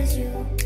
why I choose you.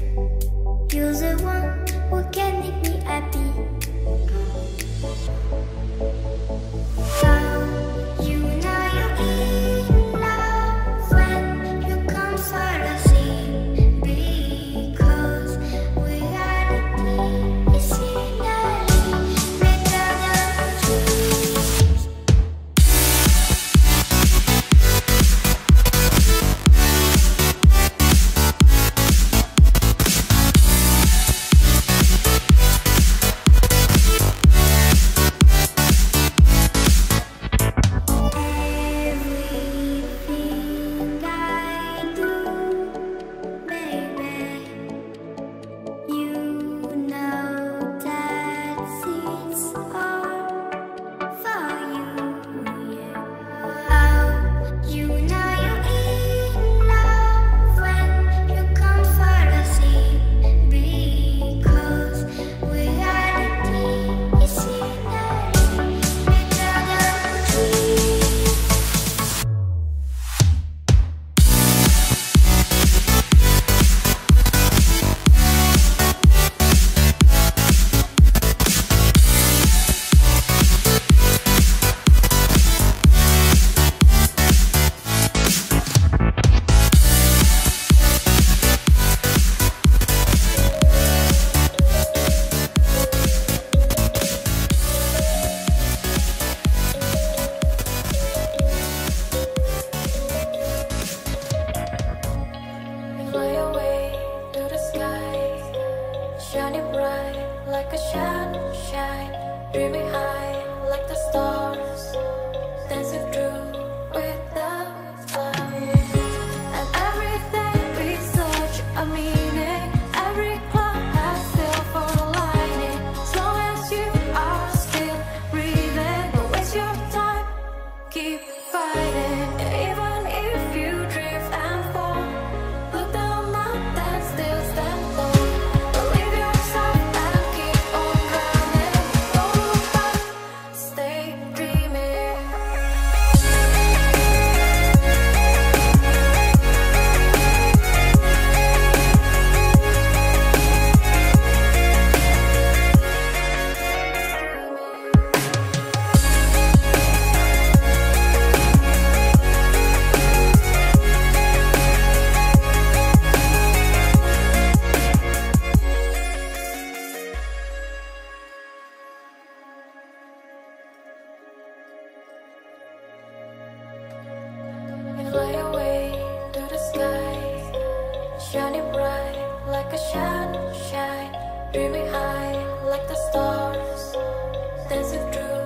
shining bright like a sunshine, dreaming high like the stars, dancing through.